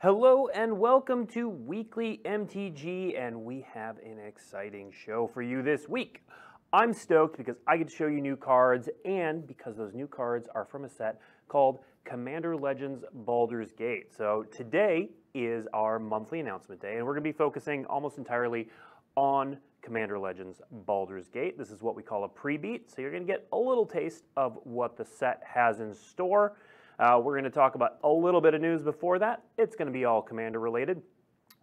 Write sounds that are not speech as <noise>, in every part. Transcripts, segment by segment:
Hello and welcome to Weekly MTG, and we have an exciting show for you this week. I'm stoked because I get to show you new cards, and because those new cards are from a set called Commander Legends Baldur's Gate. So today is our monthly announcement day, and we're going to be focusing almost entirely on Commander Legends Baldur's Gate. This is what we call a pre-beat, so you're going to get a little taste of what the set has in store. Uh, we're going to talk about a little bit of news before that. It's going to be all Commander related.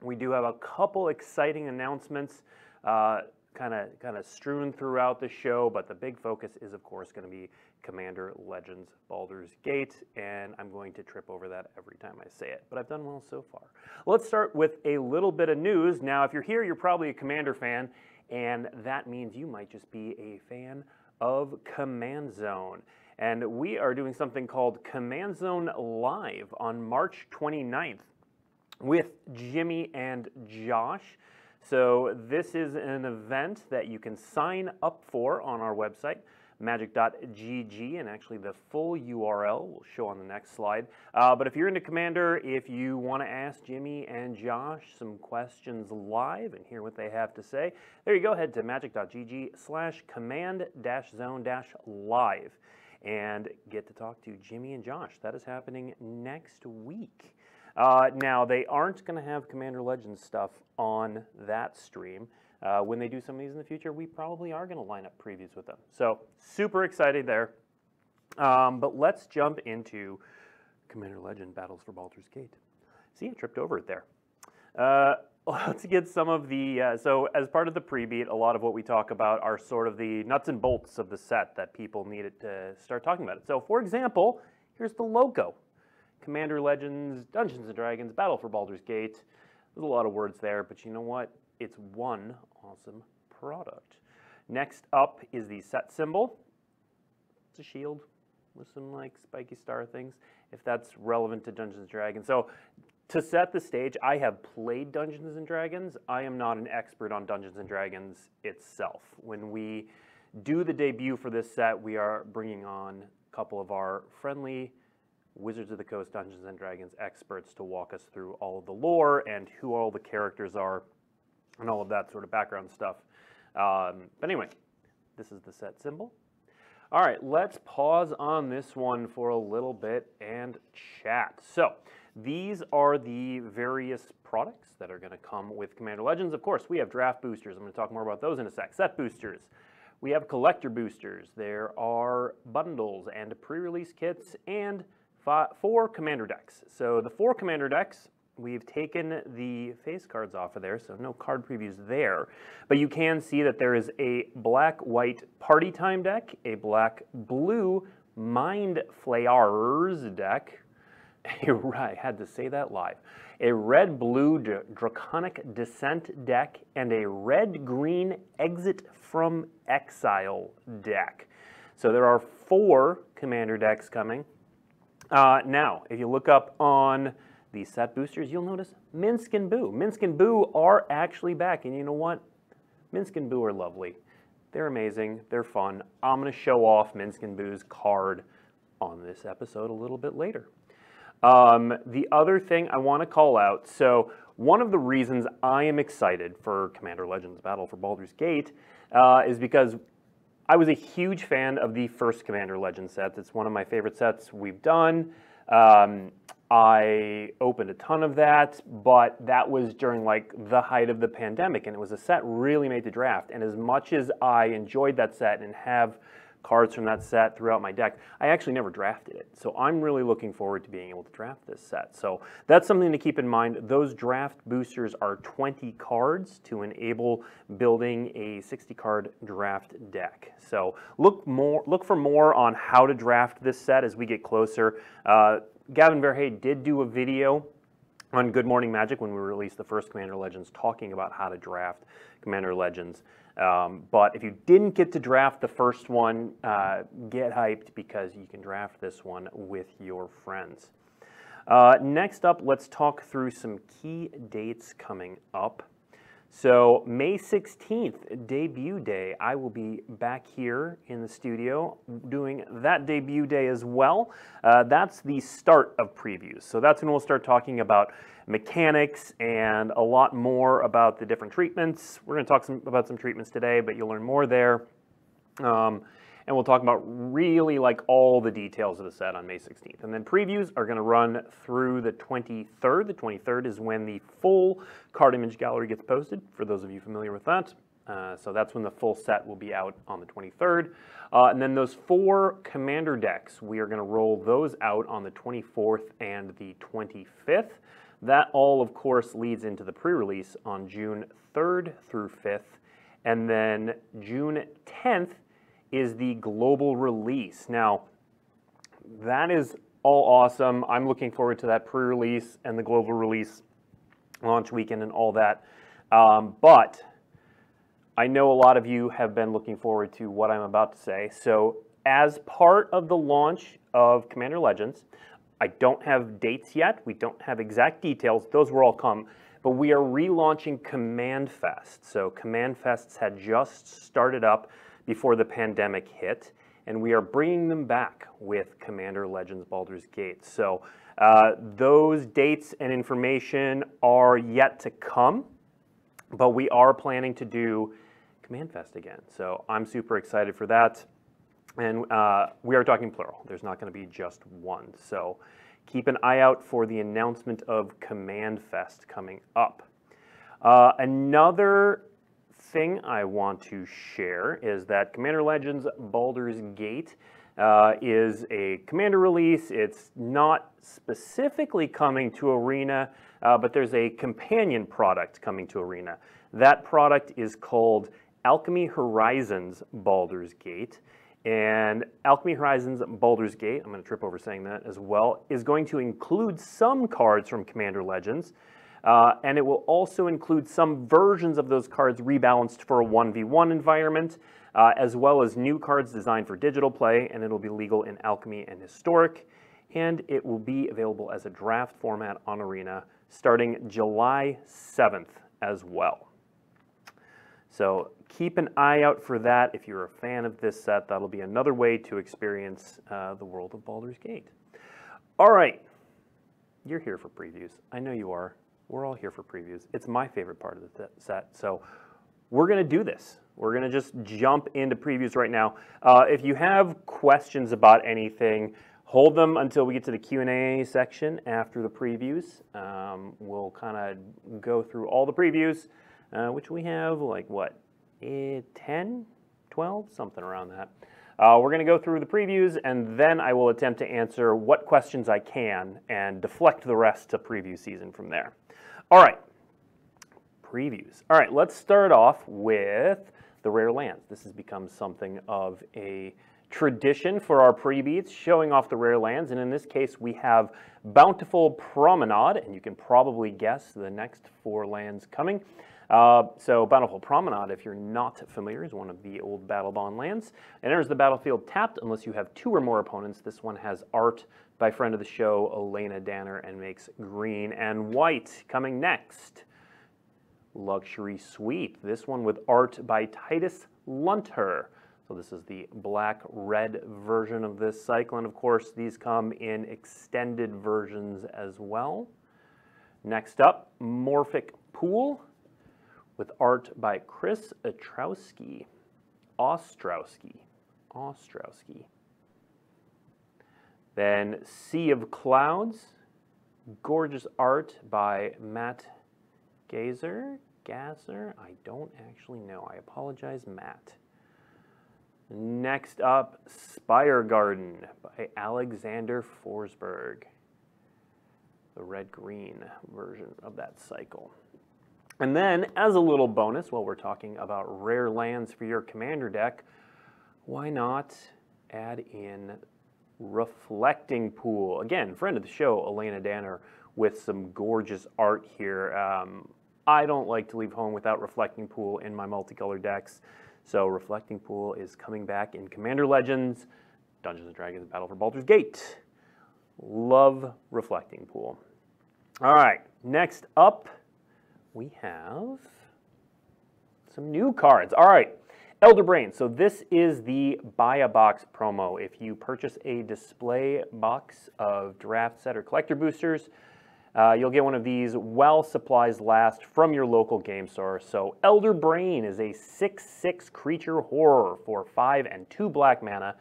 We do have a couple exciting announcements kind of kind of strewn throughout the show, but the big focus is of course going to be Commander Legends Baldur's Gate, and I'm going to trip over that every time I say it, but I've done well so far. Let's start with a little bit of news. Now, if you're here, you're probably a Commander fan, and that means you might just be a fan of Command Zone. And we are doing something called Command Zone Live on March 29th with Jimmy and Josh. So this is an event that you can sign up for on our website, magic.gg, and actually the full URL will show on the next slide. Uh, but if you're into Commander, if you want to ask Jimmy and Josh some questions live and hear what they have to say, there you go. Head to magic.gg slash command-zone-live and get to talk to Jimmy and Josh. That is happening next week. Uh, now, they aren't going to have Commander Legends stuff on that stream. Uh, when they do some of these in the future, we probably are going to line up previews with them. So, super excited there. Um, but let's jump into Commander Legend Battles for Baldur's Gate. See, I tripped over it there. Uh, <laughs> let's get some of the, uh, so as part of the pre-beat, a lot of what we talk about are sort of the nuts and bolts of the set that people needed to start talking about it. So for example, here's the logo. Commander Legends, Dungeons & Dragons, Battle for Baldur's Gate. There's a lot of words there, but you know what? It's one awesome product. Next up is the set symbol. It's a shield with some like spiky star things, if that's relevant to Dungeons & Dragons. So to set the stage, I have played Dungeons and Dragons. I am not an expert on Dungeons and Dragons itself. When we do the debut for this set, we are bringing on a couple of our friendly Wizards of the Coast Dungeons and Dragons experts to walk us through all of the lore and who all the characters are and all of that sort of background stuff. Um, but anyway, this is the set symbol. All right, let's pause on this one for a little bit and chat. So, these are the various products that are going to come with Commander Legends. Of course, we have draft boosters. I'm going to talk more about those in a sec. Set boosters. We have collector boosters. There are bundles and pre-release kits and five, four commander decks. So the four commander decks, we've taken the face cards off of there, so no card previews there. But you can see that there is a black-white party time deck, a black-blue Mind Flayers deck, <laughs> I had to say that live. A red blue Draconic Descent deck and a red green Exit from Exile deck. So there are four commander decks coming. Uh, now, if you look up on the set boosters, you'll notice Minsc and Boo. Minsc and Boo are actually back, and you know what? Minsc and Boo are lovely. They're amazing. They're fun. I'm going to show off Minsc and Boo's card on this episode a little bit later. Um, the other thing I want to call out, so one of the reasons I am excited for Commander Legends Battle for Baldur's Gate uh, is because I was a huge fan of the first Commander Legends set. It's one of my favorite sets we've done. Um, I opened a ton of that, but that was during like the height of the pandemic, and it was a set really made the draft. And as much as I enjoyed that set and have cards from that set throughout my deck. I actually never drafted it, so I'm really looking forward to being able to draft this set. So that's something to keep in mind. Those draft boosters are 20 cards to enable building a 60 card draft deck. So look more, look for more on how to draft this set as we get closer. Uh, Gavin Verhey did do a video on Good Morning Magic when we released the first Commander Legends talking about how to draft Commander Legends. Um, but if you didn't get to draft the first one, uh, get hyped because you can draft this one with your friends. Uh, next up, let's talk through some key dates coming up. So May 16th, debut day, I will be back here in the studio doing that debut day as well. Uh, that's the start of previews. So that's when we'll start talking about mechanics and a lot more about the different treatments. We're going to talk some, about some treatments today, but you'll learn more there. Um, and we'll talk about really like all the details of the set on May 16th. And then previews are going to run through the 23rd. The 23rd is when the full card image gallery gets posted, for those of you familiar with that. Uh, so that's when the full set will be out on the 23rd. Uh, and then those four commander decks, we are going to roll those out on the 24th and the 25th. That all, of course, leads into the pre-release on June 3rd through 5th. And then June 10th is the global release. Now, that is all awesome. I'm looking forward to that pre-release and the global release launch weekend and all that. Um, but I know a lot of you have been looking forward to what I'm about to say. So as part of the launch of Commander Legends, I don't have dates yet. We don't have exact details. Those will all come. But we are relaunching Command Fest. So Command Fests had just started up before the pandemic hit, and we are bringing them back with Commander Legends Baldur's Gate. So uh, those dates and information are yet to come, but we are planning to do Command Fest again. So I'm super excited for that. And uh, we are talking plural. There's not going to be just one. So keep an eye out for the announcement of Command Fest coming up. Uh, another thing I want to share is that Commander Legends Baldur's Gate uh, is a Commander release. It's not specifically coming to Arena, uh, but there's a companion product coming to Arena. That product is called Alchemy Horizons Baldur's Gate. And Alchemy Horizons Baldur's Gate, I'm going to trip over saying that as well, is going to include some cards from Commander Legends. Uh, and it will also include some versions of those cards rebalanced for a 1v1 environment, uh, as well as new cards designed for digital play, and it'll be legal in Alchemy and Historic. And it will be available as a draft format on Arena starting July 7th as well. So keep an eye out for that. If you're a fan of this set, that'll be another way to experience uh, the world of Baldur's Gate. All right, you're here for previews. I know you are. We're all here for previews. It's my favorite part of the set. So we're going to do this. We're going to just jump into previews right now. Uh, if you have questions about anything, hold them until we get to the Q&A section after the previews. Um, we'll kind of go through all the previews, uh, which we have like, what, eh, 10, 12, something around that. Uh, we're going to go through the previews, and then I will attempt to answer what questions I can and deflect the rest to preview season from there. All right, previews. All right, let's start off with the rare lands. This has become something of a tradition for our pre-beats, showing off the rare lands. And in this case, we have Bountiful Promenade, and you can probably guess the next four lands coming. Uh, so Bountiful Promenade, if you're not familiar, is one of the old Battlebond lands. It enters the battlefield tapped unless you have two or more opponents. This one has art by friend of the show, Alayna Danner, and makes green and white. Coming next, Luxury Suite. This one with art by Titus Lunter. So this is the black-red version of this cycle. And of course, these come in extended versions as well. Next up, Morphic Pool with art by Chris Ostrowski. Ostrowski. Ostrowski. Then Sea of Clouds, gorgeous art by Matt Gaser. Gaser? I don't actually know. I apologize, Matt. Next up, Spire Garden by Alexander Forsberg. The red-green version of that cycle. And then, as a little bonus, while we're talking about rare lands for your commander deck, why not add in Reflecting Pool. Again, friend of the show, Alayna Danner, with some gorgeous art here. Um, I don't like to leave home without Reflecting Pool in my multicolor decks. So Reflecting Pool is coming back in Commander Legends, Dungeons & Dragons Battle for Baldur's Gate. Love Reflecting Pool. All right, next up we have some new cards. All right, Elder Brain. So this is the buy a box promo. If you purchase a display box of draft set or collector boosters, uh, you'll get one of these while supplies last from your local game store. So Elder Brain is a 6-6 creature horror for 5 and 2 black mana.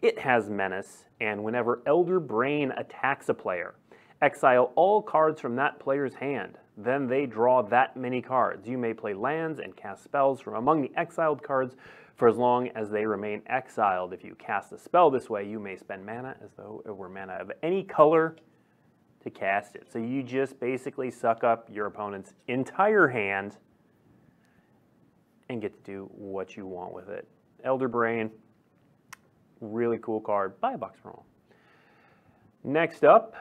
It has Menace, and whenever Elder Brain attacks a player, exile all cards from that player's hand. Then they draw that many cards. You may play lands and cast spells from among the exiled cards for as long as they remain exiled. If you cast a spell this way, you may spend mana as though it were mana of any color to cast it. So you just basically suck up your opponent's entire hand and get to do what you want with it. Elder Brain, really cool card. Buy a box for all. Next up,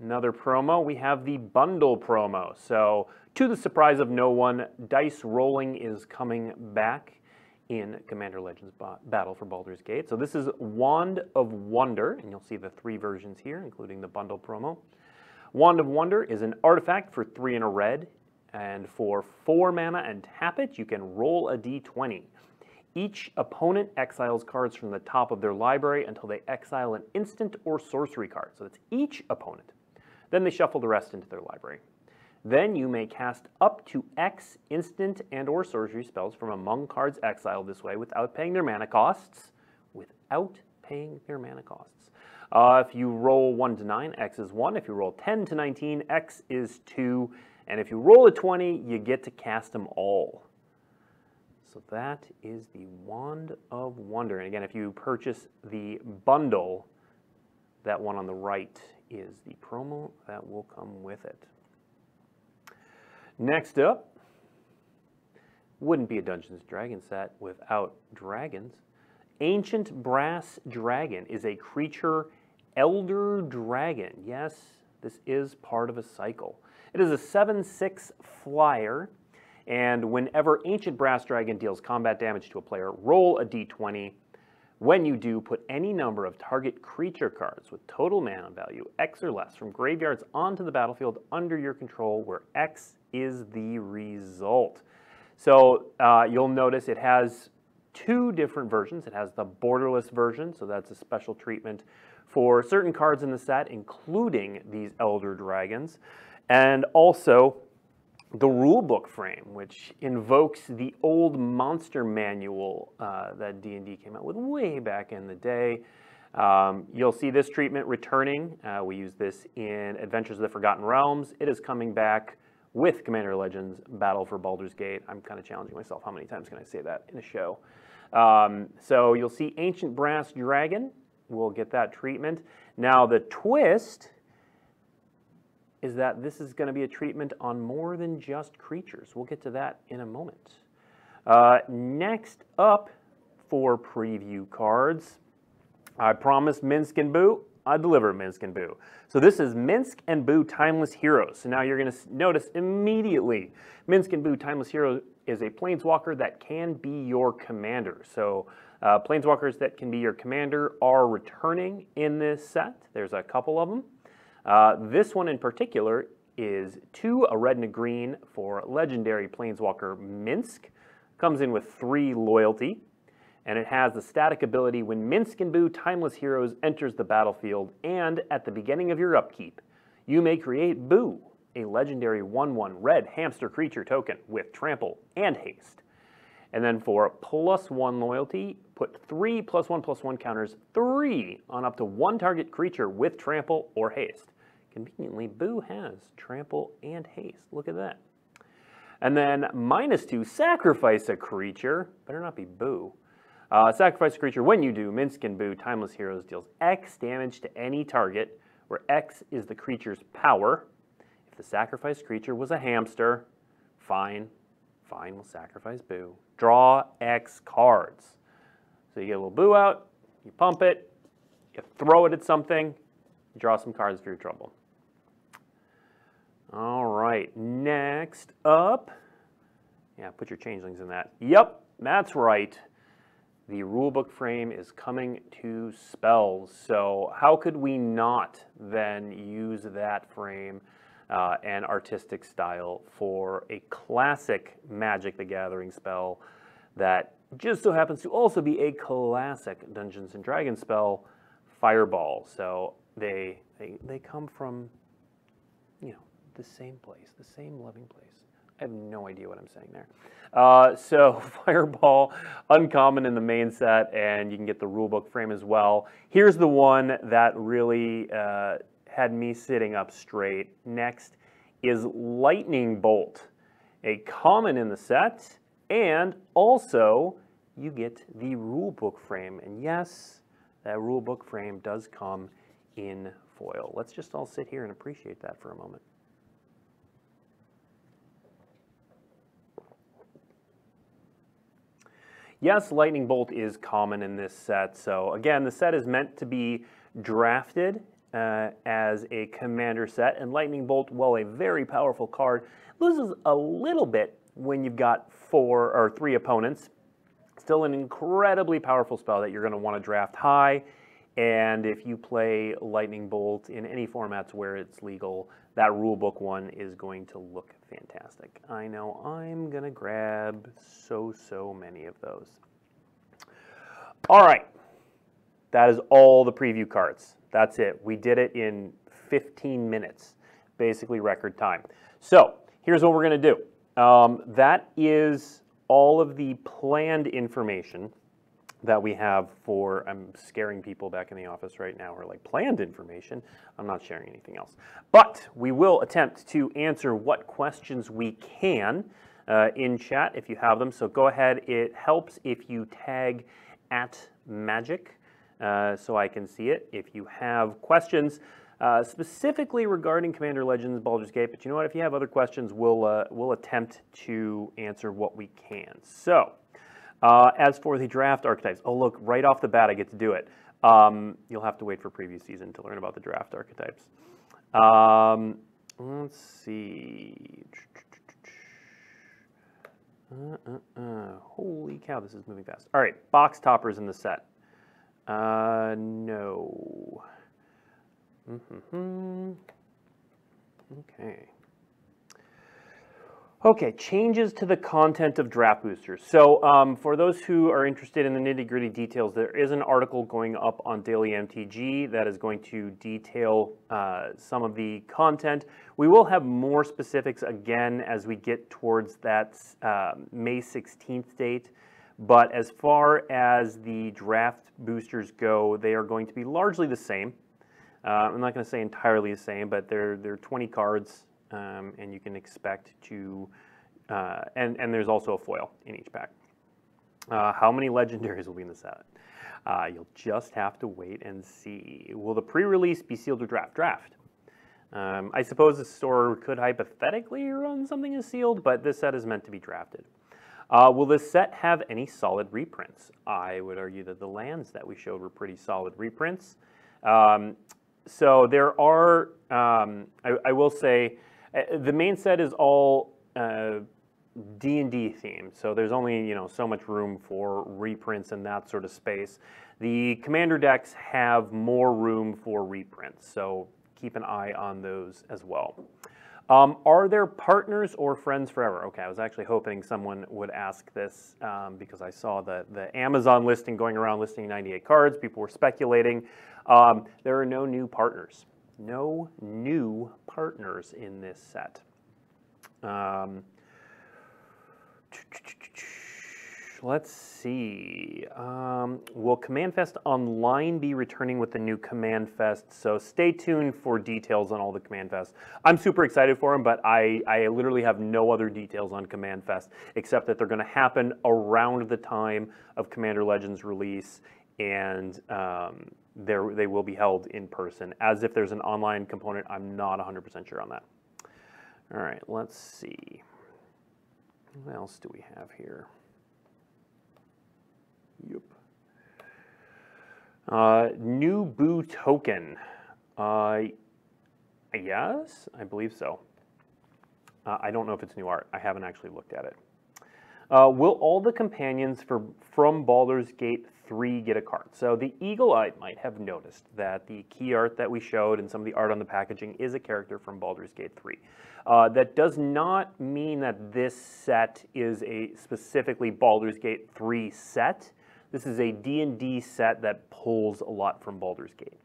another promo. We have the bundle promo. So, to the surprise of no one, dice rolling is coming back in Commander Legends Battle for Baldur's Gate. So this is Wand of Wonder, and you'll see the three versions here, including the bundle promo. Wand of Wonder is an artifact for three in a red, and for four mana and tap it, you can roll a d20. Each opponent exiles cards from the top of their library until they exile an instant or sorcery card. So that's each opponent. Then they shuffle the rest into their library. Then you may cast up to X instant and or sorcery spells from among cards exiled this way without paying their mana costs. Without paying their mana costs. Uh, if you roll 1 to 9, X is 1. If you roll 10 to 19, X is 2. And if you roll a 20, you get to cast them all. So that is the Wand of Wonder. And again, if you purchase the bundle, that one on the right is the promo that will come with it. Next up, wouldn't be a Dungeons & Dragons set without dragons. Ancient Brass Dragon is a creature Elder Dragon. Yes, this is part of a cycle. It is a 7-6 flyer, and whenever Ancient Brass Dragon deals combat damage to a player, roll a d20. When you do, put any number of target creature cards with total mana value X or less from graveyards onto the battlefield under your control, where X is the result. So uh, you'll notice it has two different versions. It has the borderless version, so that's a special treatment for certain cards in the set, including these Elder Dragons, and also the rulebook frame, which invokes the old monster manual uh, that D&D came out with way back in the day. Um, you'll see this treatment returning. Uh, we use this in Adventures of the Forgotten Realms. It is coming back with Commander Legends Battle for Baldur's Gate. I'm kind of challenging myself. How many times can I say that in a show? Um, so you'll see Ancient Brass Dragon We'll get that treatment. Now the twist is that this is going to be a treatment on more than just creatures. We'll get to that in a moment. Uh, next up for preview cards, I promised Minsc and Boo. I deliver Minsc and Boo. So this is Minsc and Boo Timeless Heroes. So now you're going to notice immediately Minsc and Boo Timeless Heroes is a planeswalker that can be your commander. So uh, planeswalkers that can be your commander are returning in this set. There's a couple of them. Uh, this one in particular is two, a red and a green for legendary planeswalker Minsc. Comes in with three loyalty, and it has the static ability when Minsc and Boo Timeless Heroes enters the battlefield, and at the beginning of your upkeep, you may create Boo, a legendary 1-1 red hamster creature token with trample and haste. And then for plus one loyalty, put three plus one plus one counters, three on up to one target creature with trample or haste. Conveniently, Boo has trample and haste. Look at that. And then minus two, sacrifice a creature. Better not be Boo. Uh, sacrifice a creature. When you do, Minsc and Boo, Timeless Heroes deals X damage to any target, where X is the creature's power. If the sacrificed creature was a hamster, fine, fine, we'll sacrifice Boo draw X cards. So you get a little boo out, you pump it, you throw it at something, you draw some cards for your trouble. All right, next up, yeah, put your changelings in that. Yep, that's right. The rulebook frame is coming to spells. So how could we not then use that frame uh, and artistic style for a classic Magic the Gathering spell that just so happens to also be a classic Dungeons and Dragons spell, Fireball. So they they, they come from you know the same place, the same loving place. I have no idea what I'm saying there. Uh, so <laughs> Fireball, uncommon in the main set, and you can get the rulebook frame as well. Here's the one that really uh, had me sitting up straight. Next is Lightning Bolt, a common in the set, and also you get the rulebook frame. And yes, that rulebook frame does come in foil. Let's just all sit here and appreciate that for a moment. Yes, Lightning Bolt is common in this set. So again, the set is meant to be drafted uh, as a commander set, and Lightning Bolt, while a very powerful card, loses a little bit when you've got four or three opponents. Still an incredibly powerful spell that you're going to want to draft high. And if you play Lightning Bolt in any formats where it's legal, that rulebook one is going to look fantastic. I know I'm going to grab so, so many of those. All right. That is all the preview cards. That's it. We did it in 15 minutes, basically record time. So here's what we're going to do. Um, that is all of the planned information that we have for, I'm scaring people back in the office right now who are like, planned information. I'm not sharing anything else. But we will attempt to answer what questions we can uh, in chat if you have them. So go ahead. It helps if you tag at magic uh, so I can see it. If you have questions, uh, specifically regarding Commander Legends Baldur's Gate, but you know what? If you have other questions, we'll, uh, we'll attempt to answer what we can. So, uh, as for the draft archetypes, oh look, right off the bat I get to do it. Um, you'll have to wait for preview season to learn about the draft archetypes. Um, let's see. Uh, uh, uh. Holy cow, this is moving fast. All right, box toppers in the set. Uh, no. Mm -hmm. Okay. Okay, changes to the content of draft boosters. So um, for those who are interested in the nitty gritty details, there is an article going up on Daily MTG that is going to detail uh, some of the content. We will have more specifics again as we get towards that uh, May 16th date. But as far as the draft boosters go, they are going to be largely the same. Uh, I'm not going to say entirely the same, but they're, they're 20 cards um, and you can expect to, uh, and, and there's also a foil in each pack. Uh, how many legendaries will be in the set? Uh, you'll just have to wait and see. Will the pre-release be sealed or draft? Draft. Um, I suppose the store could hypothetically run something as sealed, but this set is meant to be drafted. Uh, will this set have any solid reprints? I would argue that the lands that we showed were pretty solid reprints. Um, so there are, um, I, I, will say, the main set is all uh, D&D themed, so there's only you know so much room for reprints and that sort of space. The commander decks have more room for reprints, so keep an eye on those as well. Um, are there partners or friends forever? Okay, I was actually hoping someone would ask this um, because I saw the, the Amazon listing going around listing 98 cards. People were speculating. Um, there are no new partners no new partners in this set. Um, let's see. Um, will Command Fest Online be returning with the new Command Fest? So stay tuned for details on all the Command Fest. I'm super excited for them, but I, I literally have no other details on Command Fest except that they're going to happen around the time of Commander Legends release and um, they will be held in person. As if there's an online component, I'm not 100% sure on that. All right, let's see. What else do we have here? Yep. Uh, new Boo token. Uh, yes, I believe so. Uh, I don't know if it's new art. I haven't actually looked at it. Uh, will all the companions for, from Baldur's Gate 3 get a card? So the Eagle Eye might have noticed that the key art that we showed and some of the art on the packaging is a character from Baldur's Gate 3. Uh, that does not mean that this set is a specifically Baldur's Gate 3 set. This is a D&D set that pulls a lot from Baldur's Gate.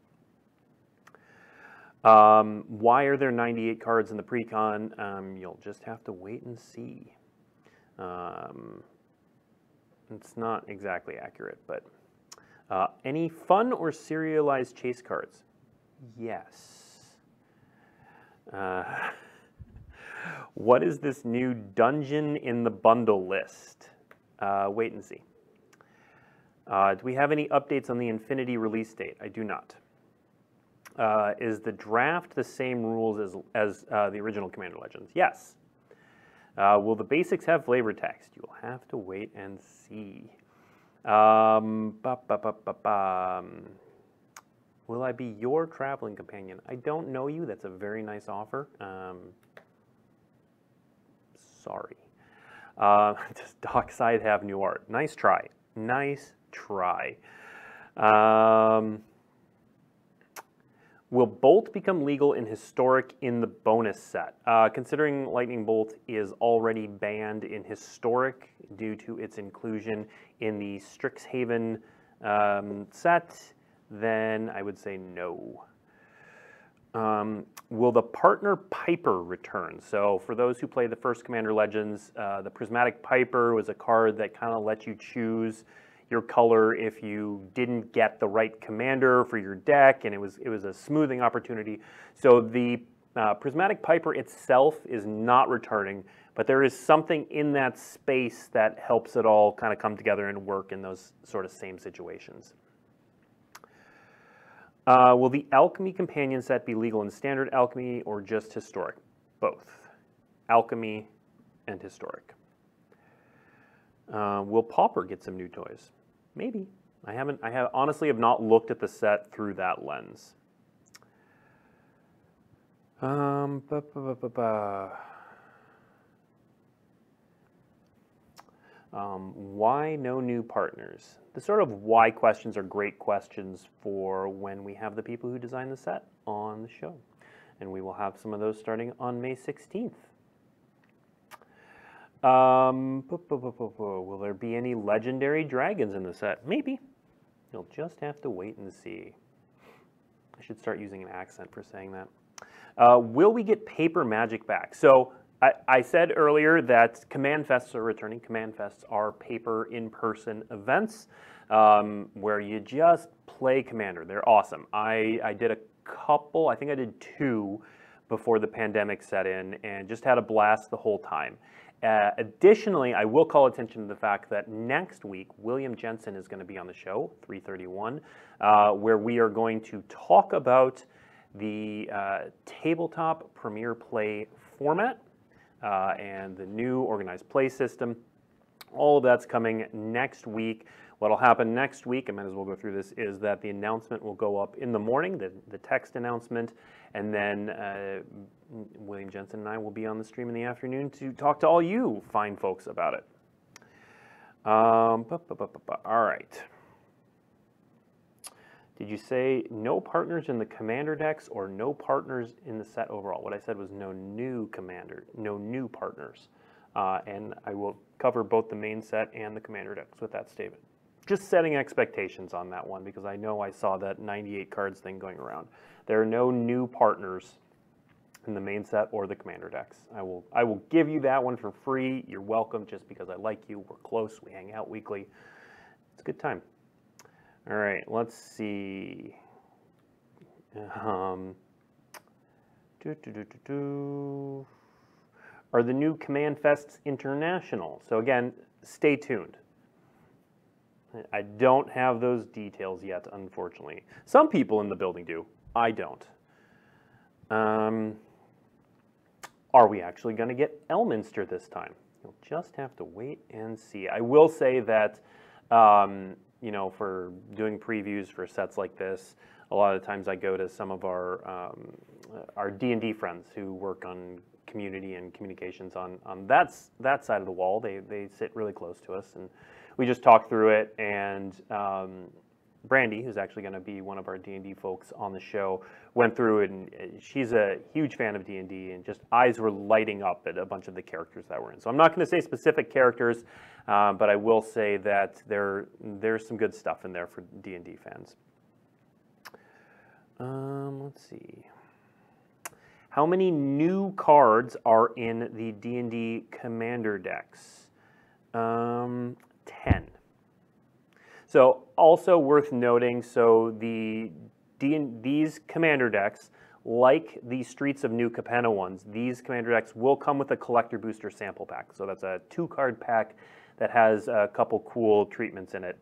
Um, why are there 98 cards in the precon? Um, you'll just have to wait and see. Um, it's not exactly accurate, but uh, any fun or serialized chase cards? Yes. Uh, <laughs> what is this new dungeon in the bundle list? Uh, wait and see. Uh, do we have any updates on the Unfinity release date? I do not. Uh, is the draft the same rules as, as uh, the original Commander Legends? Yes. Uh, will the basics have flavor text? You will have to wait and see. Um, ba, ba, ba, will I be your traveling companion? I don't know you. That's a very nice offer. Um, sorry. Uh, <laughs> does Dockside have new art? Nice try. Nice try. Um, Will Bolt become legal in Historic in the bonus set? Uh, considering Lightning Bolt is already banned in Historic due to its inclusion in the Strixhaven um, set, then I would say no. Um, will the partner Piper return? So for those who play the first Commander Legends, uh, the Prismatic Piper was a card that kind of let you choose your color if you didn't get the right commander for your deck, and it was it was a smoothing opportunity. So the uh, Prismatic Piper itself is not returning, but there is something in that space that helps it all kind of come together and work in those sort of same situations. Uh, will the Alchemy Companion set be legal in Standard Alchemy or just Historic? Both. Alchemy and Historic. Uh, will Pauper get some new toys? Maybe. I haven't. I have honestly have not looked at the set through that lens. Um, ba, ba, ba, um, why no new partners? The sort of why questions are great questions for when we have the people who design the set on the show. And we will have some of those starting on May 16th. Um, will there be any legendary dragons in the set? Maybe. You'll just have to wait and see. I should start using an accent for saying that. Uh, will we get paper magic back? So I, I, said earlier that command fests are returning. Command fests are paper in-person events um, where you just play commander. They're awesome. I, I did a couple, I think I did two before the pandemic set in and just had a blast the whole time. Uh, additionally, I will call attention to the fact that next week, William Jensen is going to be on the show, 331, uh, where we are going to talk about the uh, tabletop Premier Play format uh, and the new organized play system. All of that's coming next week. What'll happen next week, I might as well go through this, is that the announcement will go up in the morning, the, the text announcement, and then uh, William Jensen and I will be on the stream in the afternoon to talk to all you fine folks about it. Um, all right. Did you say no partners in the commander decks or no partners in the set overall? What I said was no new commander, no new partners. Uh, and I will cover both the main set and the commander decks with that statement. Just setting expectations on that one because I know I saw that 98 cards thing going around. There are no new partners in the main set or the commander decks. I will I will give you that one for free. You're welcome just because I like you. We're close. We hang out weekly. It's a good time. All right, let's see. Um, doo, doo, doo, Are the new Command Fests international? So again, stay tuned. I don't have those details yet, unfortunately. Some people in the building do. I don't. Um, are we actually going to get Elminster this time? You'll just have to wait and see. I will say that, um, you know, for doing previews for sets like this, a lot of times I go to some of our um, our D&D friends who work on community and communications on, on that's, that side of the wall. They, they sit really close to us, and we just talk through it. And um, Brandy, who's actually going to be one of our D&D folks on the show, went through and uh, she's a huge fan of D&D, and just eyes were lighting up at a bunch of the characters that were in. So I'm not going to say specific characters, uh, but I will say that there there's some good stuff in there for D&D fans. Um, let's see. How many new cards are in the D&D Commander decks? Um, 10. So also worth noting, so the these Commander decks, like the Streets of New Capenna ones, these Commander decks will come with a Collector Booster sample pack. So that's a two-card pack that has a couple cool treatments in it.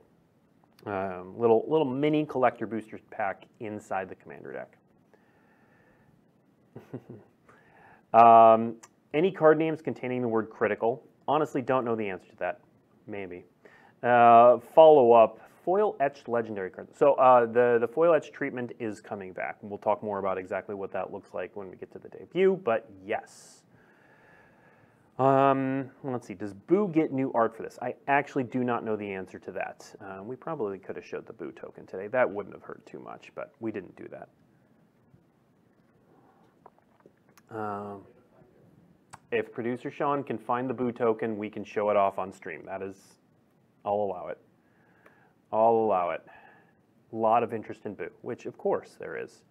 Um, little little mini Collector Booster pack inside the Commander deck. <laughs> um, any card names containing the word critical? Honestly, don't know the answer to that. Maybe. Uh, follow up foil etched legendary cards. So uh, the the foil etched treatment is coming back. We'll talk more about exactly what that looks like when we get to the debut. But yes. Um, let's see. Does Boo get new art for this? I actually do not know the answer to that. Uh, we probably could have showed the Boo token today. That wouldn't have hurt too much, but we didn't do that. Um, if producer Sean can find the Boo token, we can show it off on stream. That is, I'll allow it. I'll allow it. A lot of interest in Boo, which of course there is.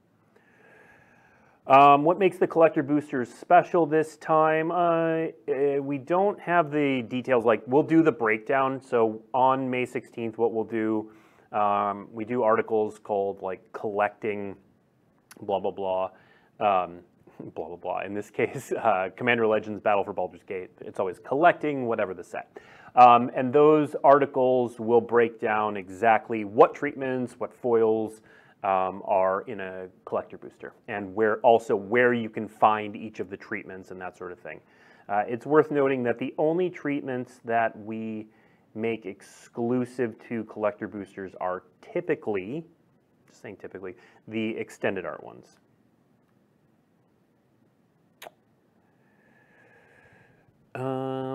Um, what makes the collector boosters special this time? Uh, eh, we don't have the details. Like we'll do the breakdown. So on May 16th, what we'll do, um, we do articles called like collecting, blah blah blah. Um, <laughs> blah, blah, blah. In this case, <laughs> uh, Commander Legends Battle for Baldur's Gate. It's always collecting whatever the set. Um, and those articles will break down exactly what treatments, what foils um, are in a collector booster, and where also where you can find each of the treatments and that sort of thing. Uh, it's worth noting that the only treatments that we make exclusive to collector boosters are typically, just saying typically, the extended art ones.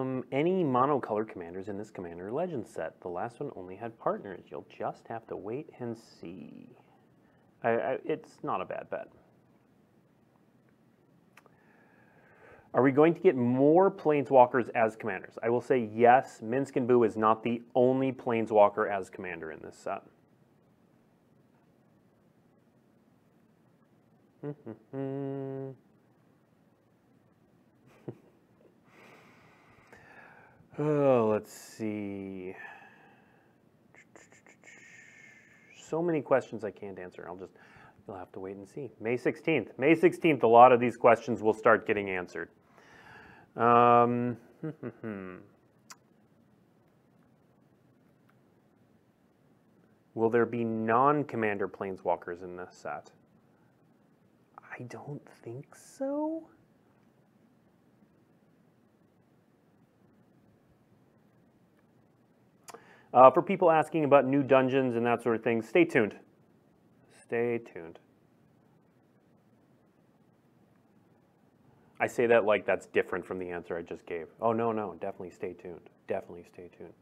Um, any monocolor commanders in this Commander Legends set? The last one only had partners. You'll just have to wait and see. I, I, it's not a bad bet. Are we going to get more Planeswalkers as commanders? I will say yes, Minsc and Boo is not the only Planeswalker as commander in this set. Oh, let's see. So many questions I can't answer. I'll just, you'll have to wait and see. May 16th. May 16th, a lot of these questions will start getting answered. Um, <laughs> will there be non-commander planeswalkers in this set? I don't think so. Uh, for people asking about new dungeons and that sort of thing, stay tuned. Stay tuned. I say that like that's different from the answer I just gave. Oh, no, no, definitely stay tuned. Definitely stay tuned.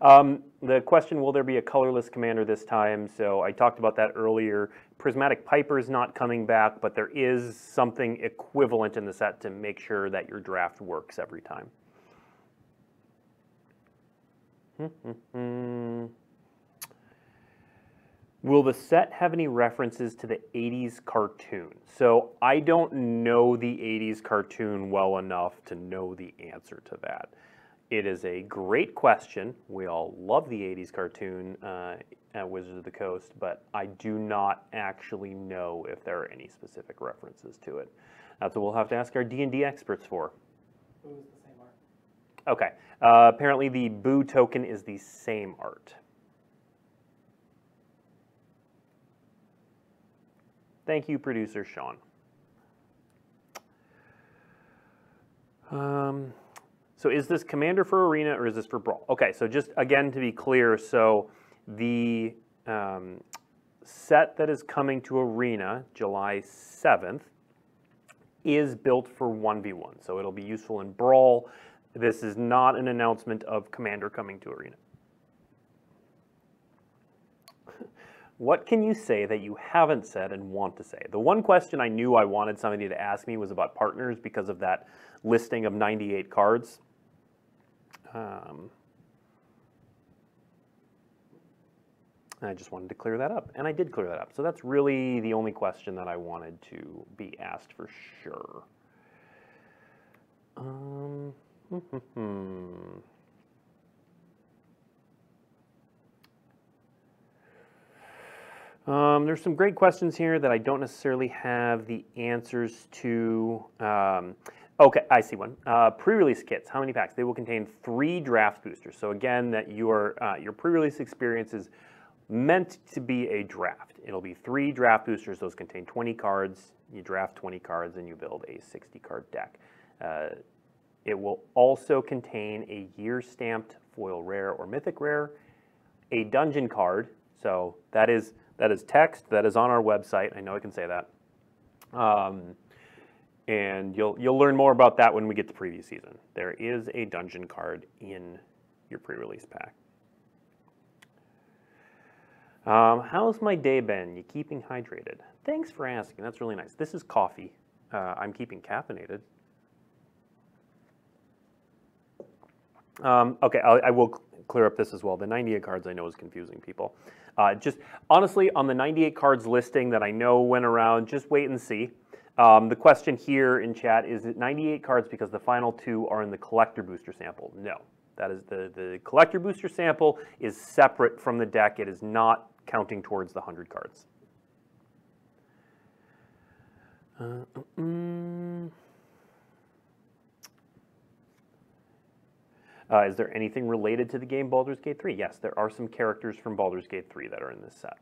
Um, the question, will there be a colorless commander this time? So I talked about that earlier. Prismatic Piper is not coming back, but there is something equivalent in the set to make sure that your draft works every time. Hmm, hmm, hmm. Will the set have any references to the 80s cartoon? So I don't know the 80s cartoon well enough to know the answer to that. It is a great question. We all love the 80s cartoon uh, at Wizards of the Coast, but I do not actually know if there are any specific references to it. That's what we'll have to ask our D&D experts for. Okay. Uh, apparently the Boo token is the same art. Thank you, producer Sean. Um, so is this Commander for Arena or is this for Brawl? Okay, so just again to be clear, so the um, set that is coming to Arena July 7th is built for 1v1, so it'll be useful in Brawl. This is not an announcement of Commander coming to Arena. What can you say that you haven't said and want to say? The one question I knew I wanted somebody to ask me was about partners because of that listing of 98 cards. Um, I just wanted to clear that up, and I did clear that up. So that's really the only question that I wanted to be asked for sure. Um. Um, there's some great questions here that I don't necessarily have the answers to. Um, okay, I see one. Uh, pre-release kits, how many packs? They will contain three draft boosters. So again, that your uh, your pre-release experience is meant to be a draft. It'll be three draft boosters. Those contain 20 cards. You draft 20 cards and you build a 60 card deck. Uh, it will also contain a year stamped foil rare or mythic rare, a dungeon card. So that is that is text that is on our website. I know I can say that. Um, and you'll you'll learn more about that when we get to preview season. There is a dungeon card in your pre-release pack. Um, how's my day been? You keeping hydrated? Thanks for asking. That's really nice. This is coffee. Uh, I'm keeping caffeinated. Um, okay, I, I will clear up this as well. The 98 cards I know is confusing people. Uh, just honestly, on the 98 cards listing that I know went around, just wait and see. Um, the question here in chat is it 98 cards because the final two are in the collector booster sample? No. That is the, the collector booster sample is separate from the deck. It is not counting towards the 100 cards. Uh, mm, Uh, is there anything related to the game Baldur's Gate 3? Yes, there are some characters from Baldur's Gate 3 that are in this set.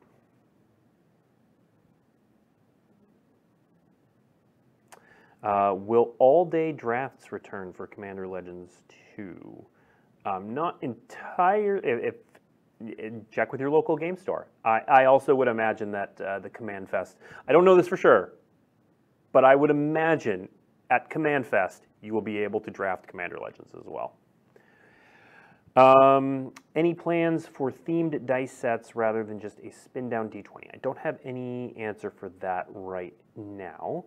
Uh, will all-day drafts return for Commander Legends 2? Um, not entire. If, if, check with your local game store. I, I also would imagine that uh, the Command Fest. I don't know this for sure, but I would imagine at Command Fest you will be able to draft Commander Legends as well. Um, any plans for themed dice sets rather than just a spin down d20? I don't have any answer for that right now.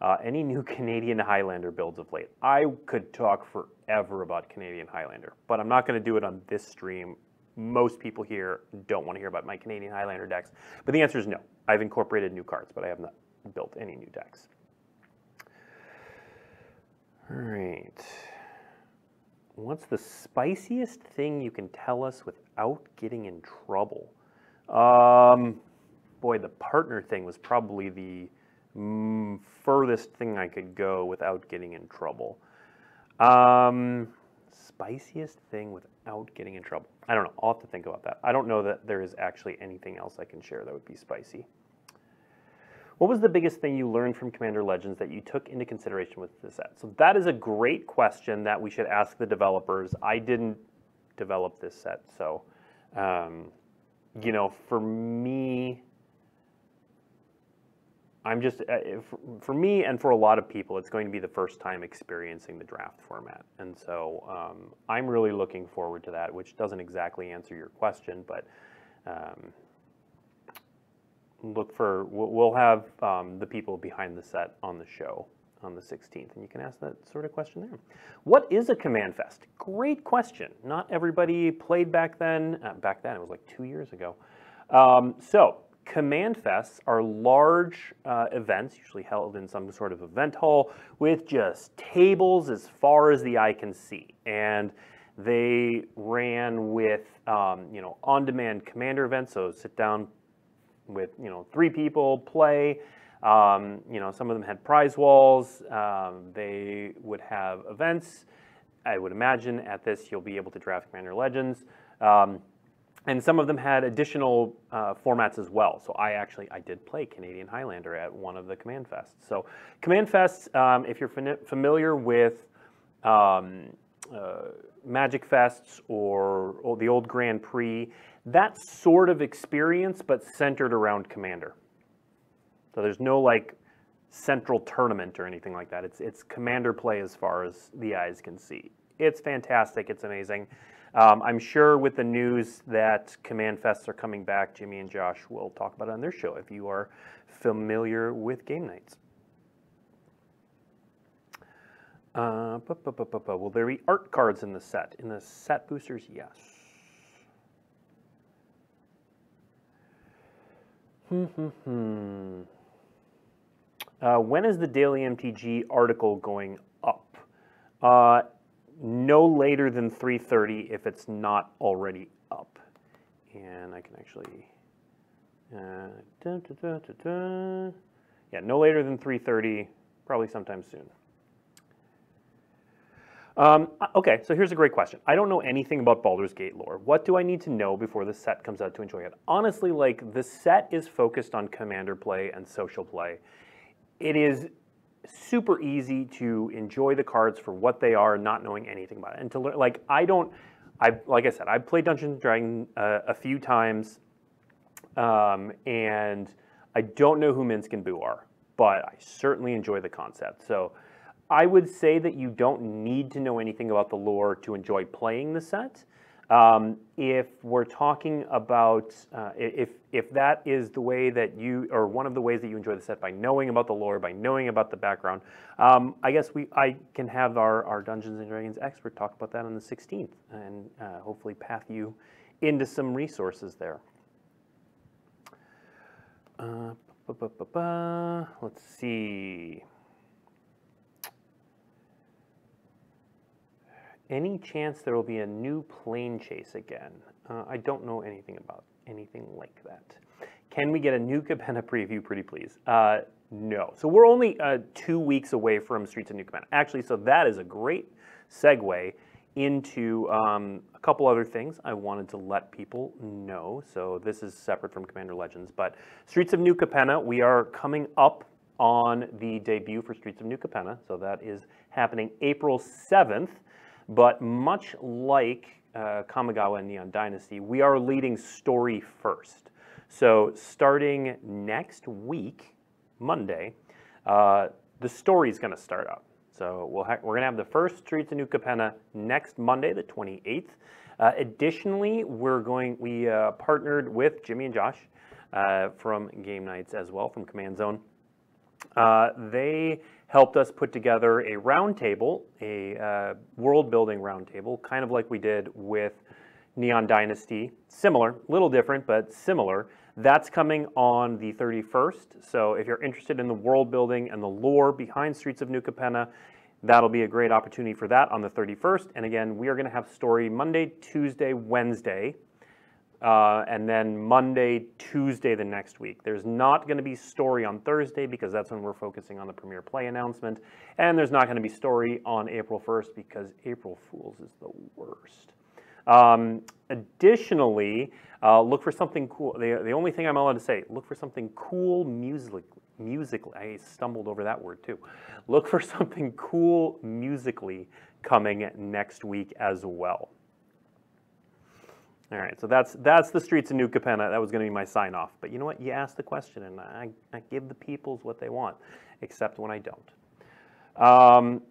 Uh, any new <laughs> Canadian Highlander builds of late? I could talk forever about Canadian Highlander, but I'm not going to do it on this stream. Most people here don't want to hear about my Canadian Highlander decks, but the answer is no. I've incorporated new cards, but I have not built any new decks. All right. What's the spiciest thing you can tell us without getting in trouble? Um, boy, the partner thing was probably the mm, furthest thing I could go without getting in trouble. Um, spiciest thing without getting in trouble. I don't know. I'll have to think about that. I don't know that there is actually anything else I can share that would be spicy. What was the biggest thing you learned from Commander Legends that you took into consideration with the set? So that is a great question that we should ask the developers. I didn't develop this set, so um, you know, for me, I'm just uh, for me and for a lot of people, it's going to be the first time experiencing the draft format, and so um, I'm really looking forward to that. Which doesn't exactly answer your question, but um, look for, we'll have um, the people behind the set on the show on the 16th, and you can ask that sort of question there. What is a Command Fest? Great question. Not everybody played back then. Uh, back then, it was like two years ago. Um, so, Command Fests are large uh, events, usually held in some sort of event hall, with just tables as far as the eye can see. And they ran with, um, you know, on-demand commander events, so sit down, with you know three people play. Um, you know, some of them had prize walls. Um, they would have events. I would imagine at this you'll be able to draft Commander Legends. Um, and some of them had additional uh, formats as well. So I actually I did play Canadian Highlander at one of the Command Fests. So Command Fests, um, if you're familiar with um, uh, Magic Fests or, or the old Grand Prix, that sort of experience, but centered around Commander. So there's no like central tournament or anything like that. It's it's commander play as far as the eyes can see. It's fantastic. It's amazing. Um, I'm sure with the news that Command Fests are coming back, Jimmy and Josh will talk about it on their show if you are familiar with Game Knights. Uh, bu- bu- bu- bu- bu- will there be art cards in the set? In the set boosters, yes. Hmm, hmm, hmm. Uh, when is the Daily MTG article going up? Uh, no later than 3.30 if it's not already up. And I can actually... Uh, dun, dun, dun. Yeah, no later than 3.30, probably sometime soon. Um, okay, so here's a great question. I don't know anything about Baldur's Gate lore. What do I need to know before the set comes out to enjoy it? Honestly, like the set is focused on commander play and social play. It is super easy to enjoy the cards for what they are, not knowing anything about it. And to learn, like I don't, I like I said, I've played Dungeons and Dragons uh, a few times, um, and I don't know who Minsc and Boo are, but I certainly enjoy the concept. So I would say that you don't need to know anything about the lore to enjoy playing the set. Um, if we're talking about uh, if if that is the way that you or one of the ways that you enjoy the set by knowing about the lore, by knowing about the background, um, I guess we I can have our, our Dungeons and Dragons expert talk about that on the 16th and uh, hopefully path you into some resources there. Uh, ba, ba, ba, Let's see. Any chance there will be a new Planechase again? Uh, I don't know anything about anything like that. Can we get a new Capenna preview, pretty please? Uh, no. So we're only uh, two weeks away from Streets of New Capenna. Actually, so that is a great segue into um, a couple other things I wanted to let people know. So this is separate from Commander Legends, but Streets of New Capenna, we are coming up on the debut for Streets of New Capenna. So that is happening April 7th. But much like uh, Kamigawa and Neon Dynasty, we are leading story first. So starting next week, Monday, uh, the story is going to start up. So we'll we're going to have the first Streets of New Capenna next Monday, the 28th. Uh, additionally, we're going. We uh, partnered with Jimmy and Josh uh, from Game Knights as well from Command Zone. Uh, they helped us put together a roundtable, a uh, world building roundtable, kind of like we did with Neon Dynasty. Similar, a little different, but similar. That's coming on the 31st. So if you're interested in the world building and the lore behind Streets of New Capenna, that'll be a great opportunity for that on the 31st. And again, we are going to have story Monday, Tuesday, Wednesday uh, and then Monday, Tuesday the next week. There's not going to be story on Thursday because that's when we're focusing on the Premier Play announcement. And there's not going to be story on April 1st because April Fools is the worst. Um, additionally, uh, look for something cool. The, the only thing I'm allowed to say, look for something cool music, musically. I stumbled over that word too. Look for something cool musically coming next week as well. All right, so that's that's the streets of New Capenna. That was going to be my sign off. But you know what? You asked the question, and I, I give the peoples what they want, except when I don't. Um,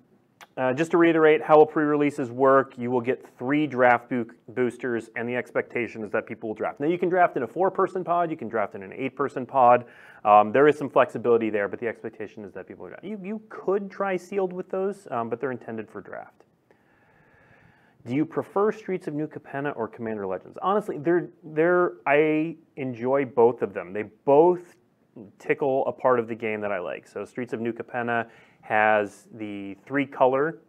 uh, just to reiterate how will pre-releases work, you will get three draft bo boosters, and the expectation is that people will draft. Now, you can draft in a four-person pod, you can draft in an eight-person pod. Um, there is some flexibility there, but the expectation is that people will draft. You, you could try sealed with those, um, but they're intended for draft. Do you prefer Streets of New Capenna or Commander Legends? Honestly, they're they're I enjoy both of them. They both tickle a part of the game that I like. So Streets of New Capenna has the three color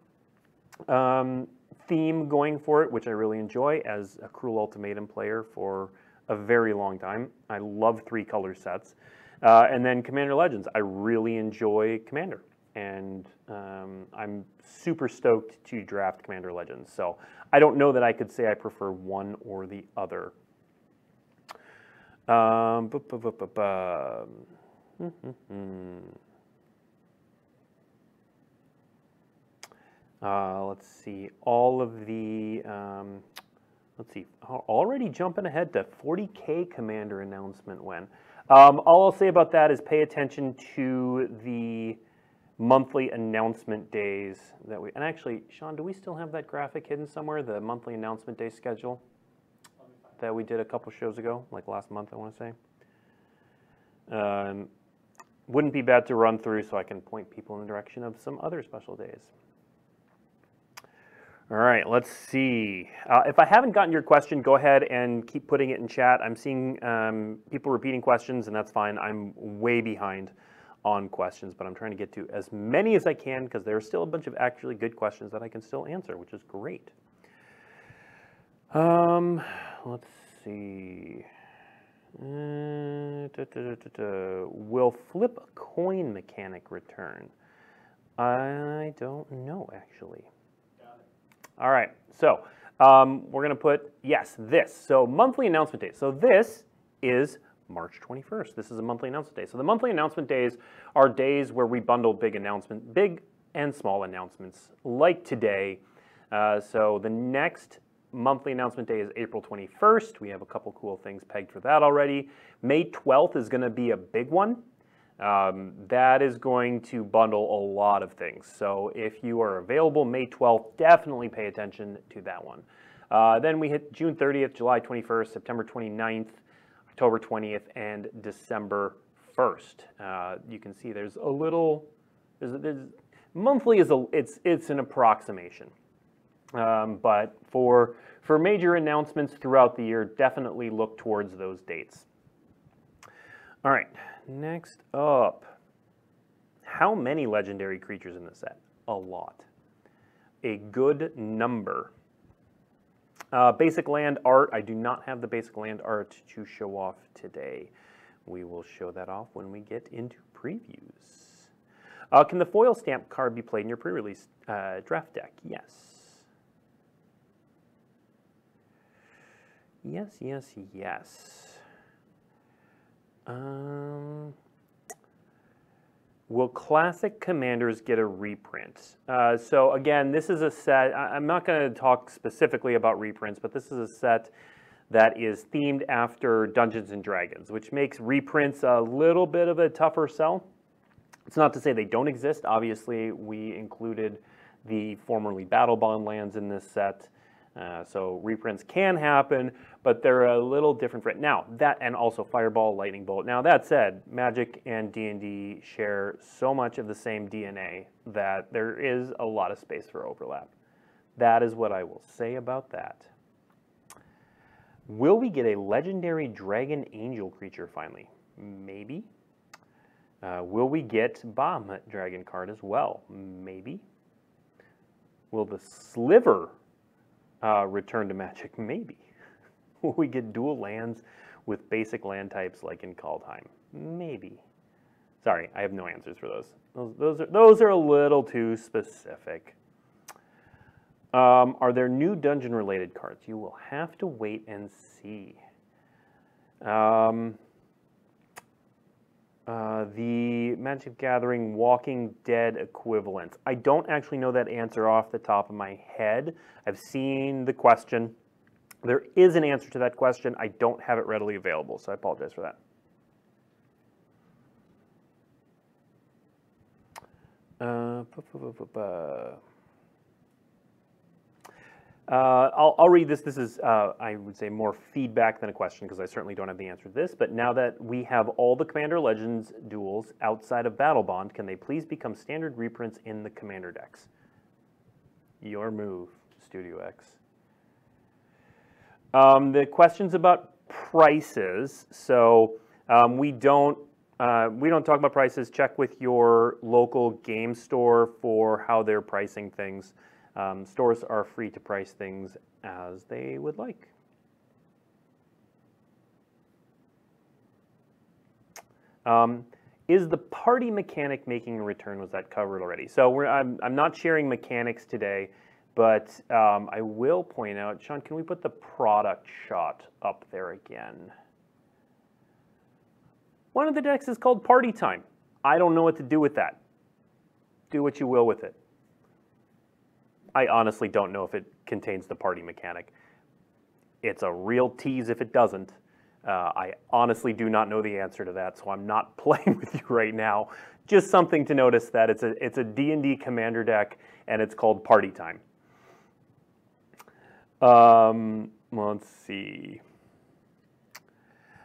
um, theme going for it, which I really enjoy as a Cruel Ultimatum player for a very long time. I love three color sets. Uh, and then Commander Legends, I really enjoy Commander and um, I'm super stoked to draft Commander Legends. So I don't know that I could say I prefer one or the other. Um, bu bu bu uh, let's see, all of the, um, let's see, already jumping ahead to 40K Commander announcement when. Um, all I'll say about that is pay attention to the monthly announcement days that we, and actually, Sean, do we still have that graphic hidden somewhere, the monthly announcement day schedule that we did a couple shows ago, like last month, I want to say? Um, wouldn't be bad to run through so I can point people in the direction of some other special days. All right, let's see. Uh, if I haven't gotten your question, go ahead and keep putting it in chat. I'm seeing um, people repeating questions, and that's fine. I'm way behind on questions, but I'm trying to get to as many as I can because there are still a bunch of actually good questions that I can still answer, which is great. Um, let's see. Uh, da, da, da, Will flip a coin mechanic return? I don't know actually. All right, so um, we're going to put, yes, this. So monthly announcement date. So this is March 21st. This is a monthly announcement day. So the monthly announcement days are days where we bundle big announcement, big and small announcements, like today. Uh, so the next monthly announcement day is April 21st. We have a couple cool things pegged for that already. May 12th is going to be a big one. Um, that is going to bundle a lot of things. So if you are available May 12th, definitely pay attention to that one. Uh, then we hit June 30th, July 21st, September 29th, October 20th, and December 1st. Uh, you can see there's a little, there's, there's monthly is a, it's, it's an approximation. Um, but for, for major announcements throughout the year, definitely look towards those dates. All right, next up. How many legendary creatures in the set? A lot. A good number. Uh, basic land art. I do not have the basic land art to show off today. We will show that off when we get into previews. Uh, can the foil stamp card be played in your pre-release uh, draft deck? Yes. Yes, yes, yes. Um, will Classic Commanders get a reprint? Uh, so again, this is a set, I, am not going to talk specifically about reprints, but this is a set that is themed after Dungeons and Dragons, which makes reprints a little bit of a tougher sell. It's not to say they don't exist. Obviously, we included the formerly Battlebond lands in this set. Uh, so reprints can happen, but they're a little different. For it. Now that and also Fireball, Lightning Bolt. Now that said, Magic and D and D share so much of the same DNA that there is a lot of space for overlap. That is what I will say about that. Will we get a legendary Dragon Angel creature finally? Maybe. Uh, will we get Bomb Dragon card as well? Maybe. Will the Sliver uh, return to Magic? Maybe. <laughs> We get dual lands with basic land types like in Kaldheim? Maybe. Sorry, I have no answers for those. Those, those, are, those are a little too specific. Um, are there new dungeon-related cards? You will have to wait and see. Um, uh, the Magic Gathering Walking Dead equivalent. I don't actually know that answer off the top of my head. I've seen the question. There is an answer to that question. I don't have it readily available, so I apologize for that. Uh, I'll, I'll, read this. This is, uh, I would say, more feedback than a question because I certainly don't have the answer to this. But now that we have all the Commander Legends duels outside of Battlebond, can they please become standard reprints in the Commander decks? Your move, Studio X. Um, the questions about prices. So um, we don't uh, we don't talk about prices. Check with your local game store for how they're pricing things. Um, stores are free to price things as they would like. Um, is the party mechanic making a return? Was that covered already? So I'm, I'm not sharing mechanics today, but um, I will point out, Sean, can we put the product shot up there again? One of the decks is called Party Time. I don't know what to do with that. Do what you will with it. I honestly don't know if it contains the party mechanic. It's a real tease if it doesn't. Uh, I honestly do not know the answer to that, so I'm not <laughs> playing with you right now. Just something to notice that it's a it's a D&D commander deck, and it's called Party Time. Um, let's see.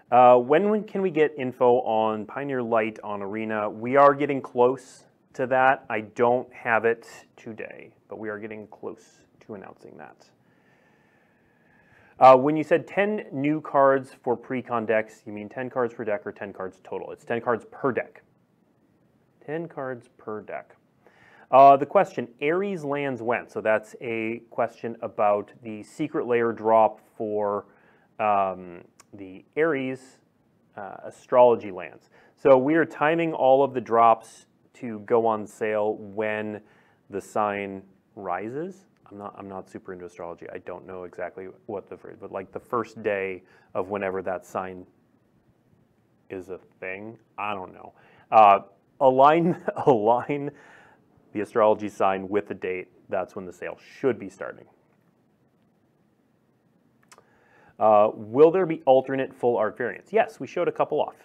Uh, when can we get info on Pioneer Light on Arena? We are getting close to that. I don't have it today, but we are getting close to announcing that. Uh, when you said 10 new cards for pre-con decks, you mean 10 cards per deck or 10 cards total? It's 10 cards per deck. 10 cards per deck. Uh, the question, Aries lands when? So that's a question about the Secret Lair drop for um, the Aries uh, astrology lands. So we are timing all of the drops to go on sale when the sign rises. I'm not, I'm not super into astrology. I don't know exactly what the phrase, but like the first day of whenever that sign is a thing. I don't know. Uh, align, <laughs> align the astrology sign with the date. That's when the sale should be starting. Uh, will there be alternate full art variants? Yes, we showed a couple off.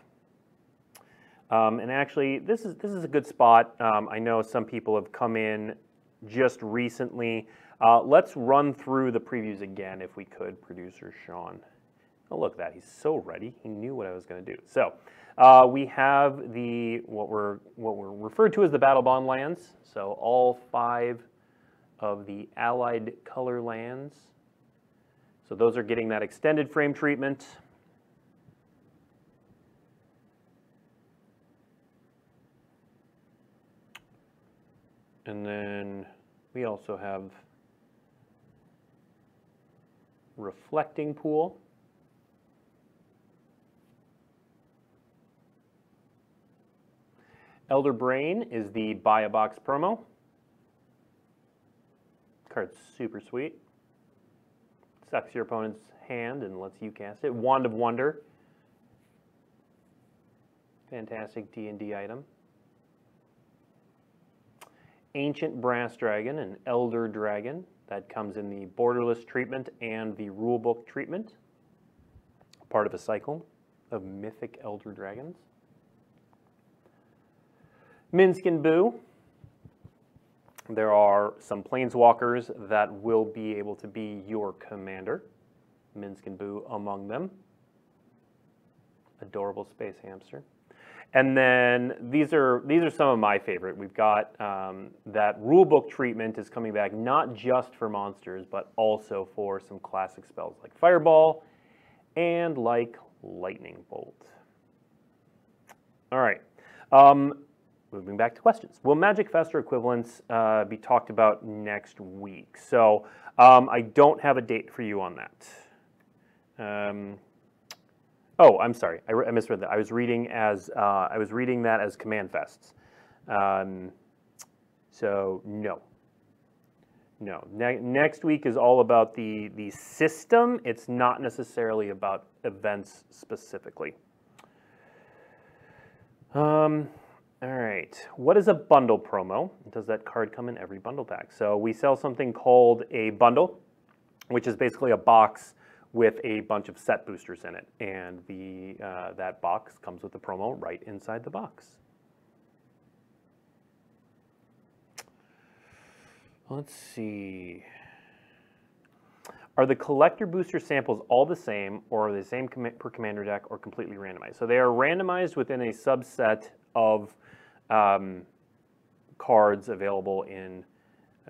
Um, and actually, this is this is a good spot. Um, I know some people have come in just recently. Uh, let's run through the previews again, if we could, producer Sean. Oh, look at that! He's so ready. He knew what I was going to do. So, uh, we have the what we're what we're referred to as the Battlebond lands. So all five of the allied color lands so those are getting that extended frame treatment. And then we also have reflecting pool. Elder Brain is the buy a box promo. Card's super sweet sucks your opponent's hand and lets you cast it. Wand of Wonder. Fantastic D&D item. Ancient Brass Dragon and Elder Dragon. That comes in the Borderless treatment and the Rulebook treatment. Part of a cycle of Mythic Elder Dragons. Minsc and Boo. There are some planeswalkers that will be able to be your commander. Minsc Boo among them. Adorable space hamster. And then these are these are some of my favorite. We've got um, that rulebook treatment is coming back not just for monsters, but also for some classic spells like Fireball and like Lightning Bolt. All right. Um, moving back to questions. Will Magic Fest or equivalents uh, be talked about next week? So um, I don't have a date for you on that. Um, oh, I'm sorry, I, I, misread that. I was reading as uh, I was reading that as Command Fests. Um, so no, no. Ne next week is all about the the system. It's not necessarily about events specifically. Um, all right, what is a bundle promo? Does that card come in every bundle pack? So we sell something called a bundle, which is basically a box with a bunch of set boosters in it. And the uh, that box comes with the promo right inside the box. Let's see. Are the collector booster samples all the same, or are they the same com per commander deck, or completely randomized? So they are randomized within a subset of um, cards available in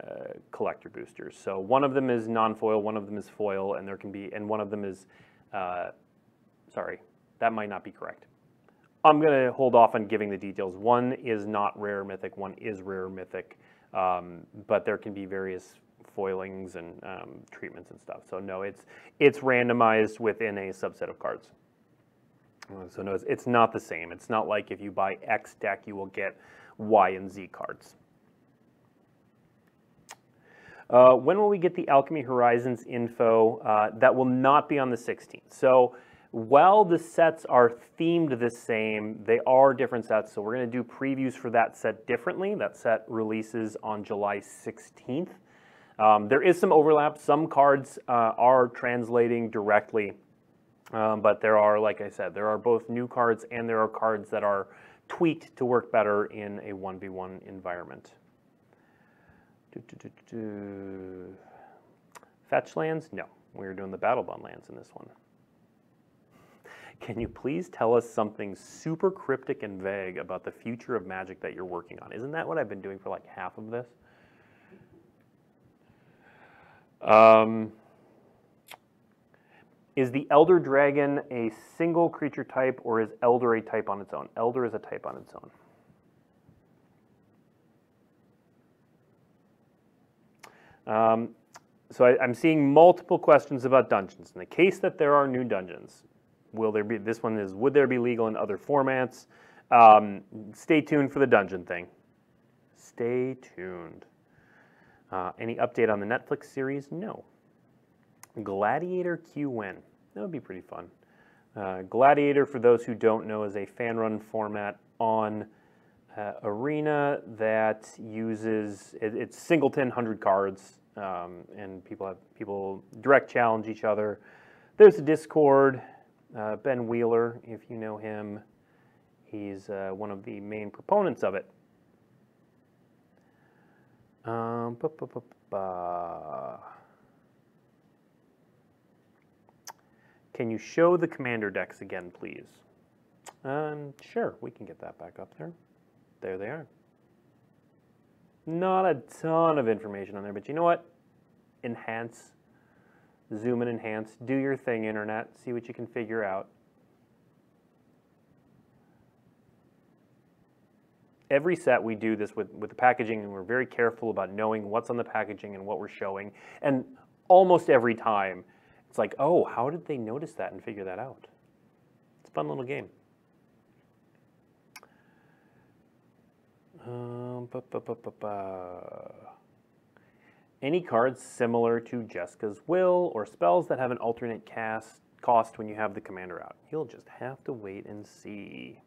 uh, collector boosters. So one of them is non-foil, one of them is foil, and there can be, and one of them is, uh, sorry, that might not be correct. I'm going to hold off on giving the details. One is not rare mythic, one is rare mythic, um, but there can be various foilings and um, treatments and stuff. So no, it's it's randomized within a subset of cards. So no, it's not the same. It's not like if you buy X deck, you will get Y and Z cards. Uh, when will we get the Alchemy Horizons info? Uh, that will not be on the 16th. So while the sets are themed the same, they are different sets. So we're going to do previews for that set differently. That set releases on July 16th. Um, there is some overlap. Some cards uh, are translating directly Um, but there are, like I said, there are both new cards and there are cards that are tweaked to work better in a 1v1 environment. Do, do, do, Fetch lands? No. We're doing the Battlebond lands in this one. <laughs> Can you please tell us something super cryptic and vague about the future of Magic that you're working on? Isn't that what I've been doing for like half of this? Um, is the Elder Dragon a single creature type or is Elder a type on its own? Elder is a type on its own. Um, so I, am seeing multiple questions about dungeons. In the case that there are new dungeons, will there be, this one is, would there be legal in other formats? Um, stay tuned for the dungeon thing. Stay tuned. Uh, any update on the Netflix series? No. Gladiator QN. That would be pretty fun. Uh, Gladiator, for those who don't know, is a fan run format on uh, Arena that uses it, it's singleton, hundred cards, um, and people have people direct challenge each other. There's a Discord. Uh, ben Wheeler, if you know him, he's uh, one of the main proponents of it. Um, Can you show the commander decks again, please? Um, sure, we can get that back up there. There they are. Not a ton of information on there, but you know what? Enhance, zoom and enhance, do your thing, internet, see what you can figure out. Every set we do this with, with the packaging and we're very careful about knowing what's on the packaging and what we're showing. And almost every time it's like, oh, how did they notice that and figure that out? It's a fun little game. Um, Any cards similar to Jeska's Will or spells that have an alternate cast cost when you have the commander out? You'll just have to wait and see.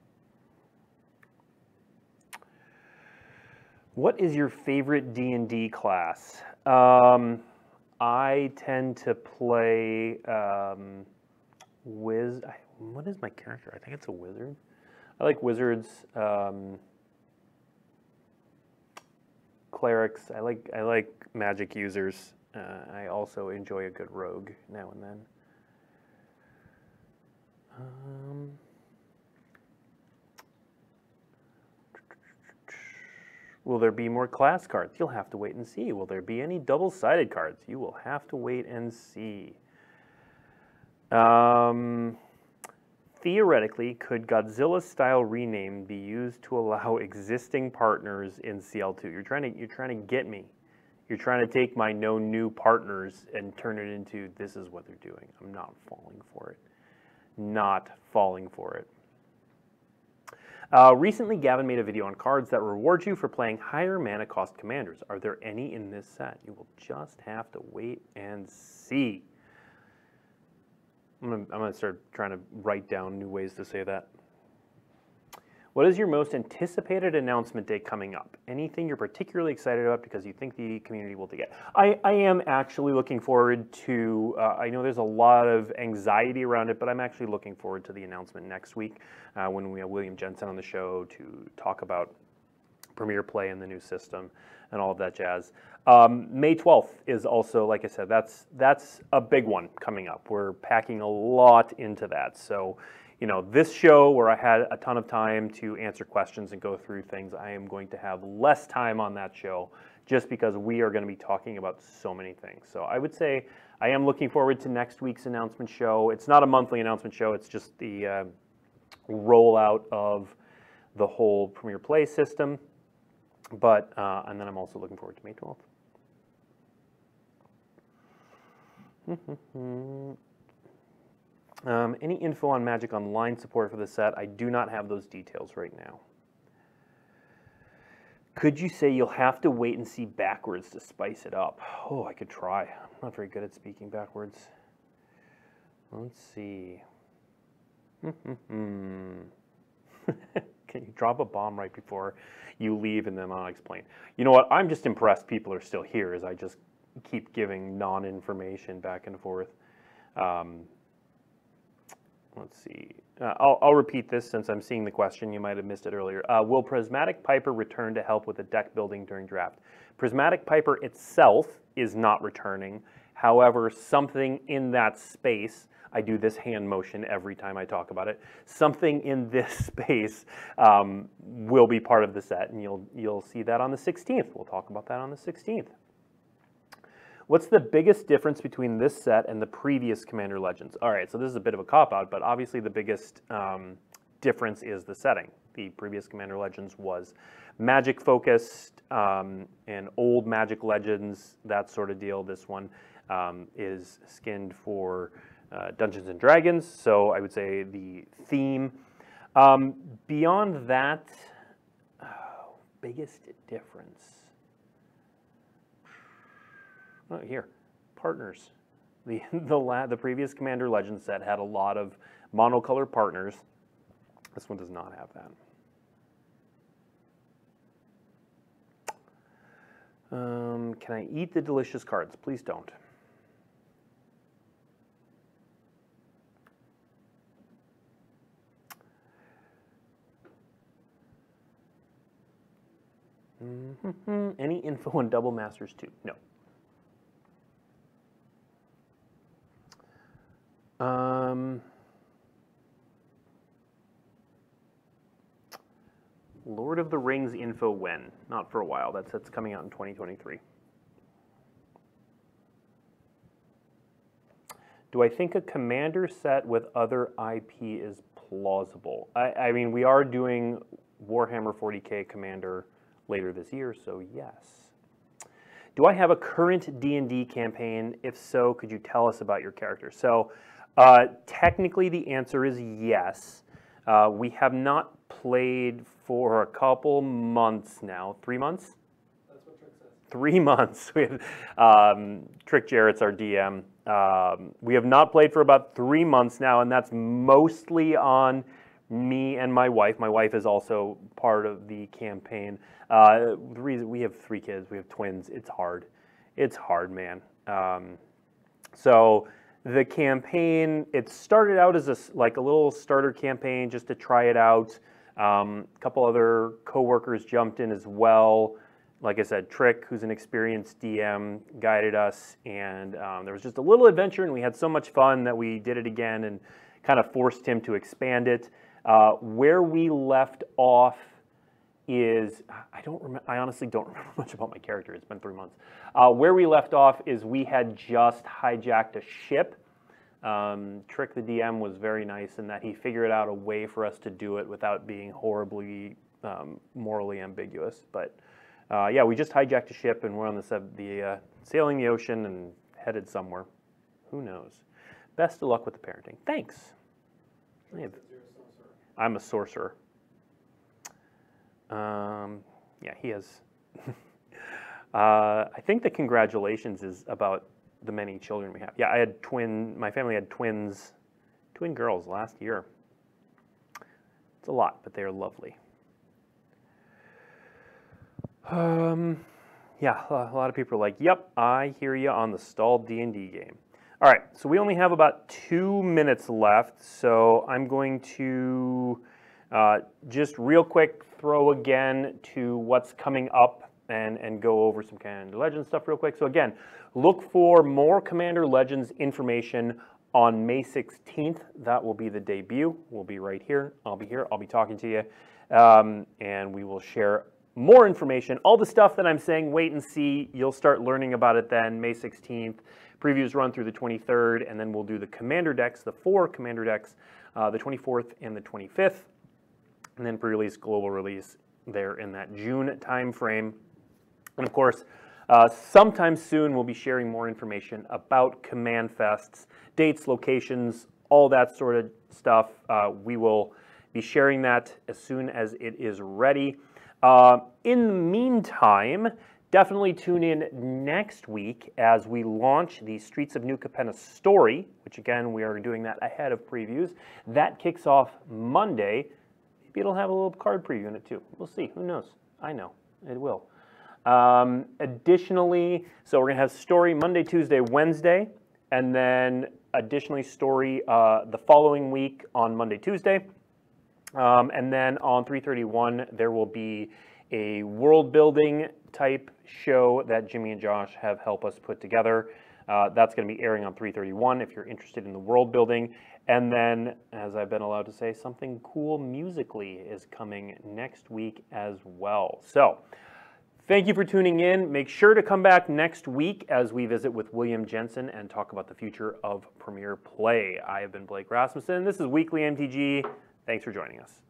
What is your favorite D&D class? Um, I tend to play um, Wiz. What is my character? I think it's a wizard. I like wizards, um, clerics. I like I like magic users. Uh, I also enjoy a good rogue now and then. Um, Will there be more class cards? You'll have to wait and see. Will there be any double-sided cards? You will have to wait and see. Um, theoretically, could Godzilla-style rename be used to allow <laughs> existing partners in CL2? You're trying to you're trying to get me. You're trying to take my no new partners and turn it into this is what they're doing. I'm not falling for it. Not falling for it. Uh, recently, Gavin made a video on cards that reward you for playing higher mana cost commanders. Are there any in this set? You will just have to wait and see. I'm going to start trying to write down new ways to say that. What is your most anticipated announcement day coming up? Anything you're particularly excited about because you think the community will get? I, I am actually looking forward to, uh, I know there's a lot of anxiety around it, but I'm actually looking forward to the announcement next week uh, when we have William Jensen on the show to talk about Premier Play and the new system and all of that jazz. Um, May 12th is also, like I said, that's that's a big one coming up. We're packing a lot into that. So you know, this show where I had a ton of time to answer questions and go through things, I am going to have less time on that show just because we are going to be talking about so many things. So I would say I am looking forward to next week's announcement show. It's not a monthly announcement show, it's just the uh, rollout of the whole Premier Play system. But, uh, and then I'm also looking forward to May 12th. <laughs> Um, any info on Magic Online support for the set? I do not have those details right now. Could you say you'll have to wait and see backwards to spice it up? Oh, I could try. I'm not very good at speaking backwards. Let's see. <laughs> Can you drop a bomb right before you leave and then I'll explain? You know what? I'm just impressed people are still here as I just keep giving non-information back and forth. Um, let's see. Uh, I'll, I'll repeat this since I'm seeing the question. You might have missed it earlier. Uh, will Prismatic Piper return to help with the deck building during draft? Prismatic Piper itself is not returning. However, something in that space, I do this hand motion every time I talk about it, something in this <laughs> space um, will be part of the set, and you'll, you'll see that on the 16th. We'll talk about that on the 16th. What's the biggest difference between this set and the previous Commander Legends? All right, so this is a bit of a cop-out, but obviously the biggest um, difference is the setting. The previous Commander Legends was magic focused um, and old magic legends, that sort of deal. This one um, is skinned for uh, Dungeons and Dragons, so I would say the theme. Um, beyond that, oh, <sighs> biggest difference. Oh, here, partners. The, <laughs> the, la, the previous Commander Legends set had a lot of monocolor partners. This one does not have that. Um, can I eat the delicious cards? Please don't. Mm -hmm. Any info on Double Masters 2? No. Um, Lord of the Rings info when? Not for a while. That's, that's coming out in 2023. Do I think a commander set with other IP is plausible? I, I mean, we are doing Warhammer 40k commander later this year, so yes. Do I have a current D&D campaign? If so, could you tell us about your character? So uh, technically, the answer is yes. Uh, we have not played for a couple months now. Three months? That's what Trick says. Three <laughs> months. with um, Trick Jarrett's our DM. Um, we have not played for about three months now, and that's mostly on me and my wife. My wife is also part of the campaign. Uh, the reason we have three kids, we have twins. It's hard. It's hard, man. Um, so the campaign, it started out as a, like a little starter campaign just to try it out. Um, a couple other coworkers jumped in as well. Like I said, Trick, who's an experienced DM, guided us, and um, there was just a little adventure, and we had so much fun that we did it again and kind of forced him to expand it. Uh, where we left off is I don't remember. I honestly don't <laughs> remember much about my character. It's been three months. Uh, where we left off is we had just hijacked a ship. Um, Trick the DM was very nice in that he figured out a way for us to do it without being horribly um, morally ambiguous. But uh, yeah, we just hijacked a ship and we're on the, the uh, sailing the ocean and headed somewhere. Who knows? Best of luck with the parenting. Thanks. I'm a sorcerer. Um, yeah, he has. <laughs> uh, I think the congratulations is about the many children we have. Yeah, I had twin. My family had twins, twin girls last year. It's a lot, but they are lovely. Um, yeah, a lot of people are like, "Yep, I hear you on the stalled D and D game." All right, so we only have about two minutes left, so I'm going to uh, just real quick throw again to what's coming up and, and go over some Commander Legends stuff real quick. So again, look for more Commander Legends information on May 16th. That will be the debut. We'll be right here. I'll be here. I'll be talking to you. Um, and we will share more information. All the stuff that I'm saying, wait and see. You'll start learning about it then, May 16th. Previews run through the 23rd, and then we'll do the Commander decks, the four Commander decks, uh, the 24th and the 25th and then pre-release, global release there in that June timeframe. And of course, uh, sometime soon we'll be sharing more information about Command Fests, dates, locations, all that sort of stuff. Uh, we will be sharing that as soon as it is ready. Uh, in the meantime, definitely tune in next week as we launch the Streets of New Capenna story, which again, we are doing that ahead of previews. That kicks off Monday, it'll have a little card preview in it too. We'll see. Who knows? I know. It will. Um, additionally, so we're going to have story Monday, Tuesday, Wednesday, and then additionally story uh, the following week on Monday, Tuesday. Um, and then on 331, there will be a world building type show that Jimmy and Josh have helped us put together. Uh, that's going to be airing on 331 if you're interested in the world building. And then, as I've been allowed to say, something cool musically is coming next week as well. So, thank you for tuning in. Make sure to come back next week as we visit with William Jensen and talk about the future of Premier Play. I have been Blake Rasmussen. This is Weekly MTG. Thanks for joining us.